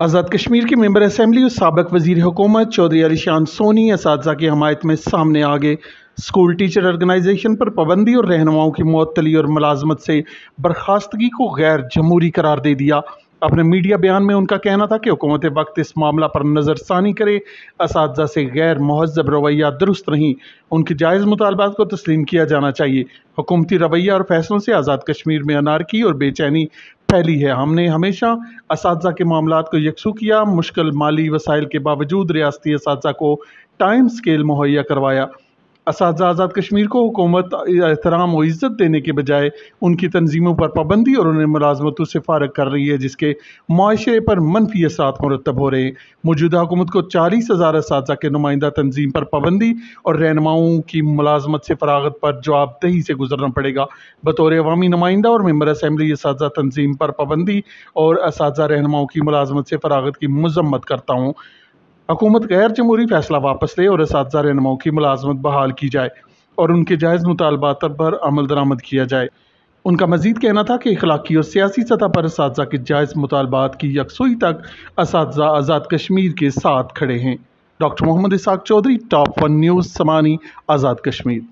आज़ाद कश्मीर के member assembly और सबक वज़ीर हुकूमत चौधरी अली शान सोनी इस की हमायत में सामने आ गए। स्कूल टीचर ऑर्गेनाइजेशन पर पाबंदी और रहनुमाओं की मअतली और मुलाजमत से बर्खास्तगी को गैर जमहूरी करार दे दिया। अपने मीडिया बयान में उनका कहना था कि हुकूमत वक्त इस मामला पर नज़रसानी करे। इस से गैर महजब रवैया दुरुस्त नहीं, उनके जायज़ मुतालबात को तस्लीम किया जाना चाहिए। हुकूमती रवैया और फैसलों से आज़ाद कश्मीर में अनारकी और बेचैनी फैली है। हमने हमेशा इस के मामला को यकसू किया, मुश्किल माली वसाइल के बावजूद रियाती इस को टाइम स्केल मुहैया करवाया। इस आज़ाद कश्मीर को हुकूमत एहतराम और इज़्ज़त देने के बजाय उनकी तनजीमों पर पाबंदी और उन्हें मुलाजमतों से फारग कर रही है जिसके माशरे पर मनफी असरात मुरतब हो रहे हैं मौजूदा हुकूमत को चालीस हज़ार इस के नुमाइंदा तनजीम पर पाबंदी और रहनुमाओं की मुलाजमत से फरागत पर जवाबदही से गुजरना पड़ेगा बतौर अवामी नुमाइंदा और मेंबर असम्बली इस तनजीम पर पाबंदी और इस रहनुमाओं की मुलाजमत से फरागत की मजम्मत करता हूँ हुकूमत गैर जमहूरी फैसला वापस ले और इस रहनुमाओं की मुलाजमत बहाल की जाए और उनके जायज़ मुतालबात पर अमल दरामद किया जाए। उनका मजीद कहना था कि इखलाकी और सियासी सतह पर इस के जायज़ मुतालबात की यकसोई तक इस आज़ाद कश्मीर के साथ खड़े हैं। Doctor Mohammad Isaq Chaudhry, top one news, Samahni, Azad Kashmir.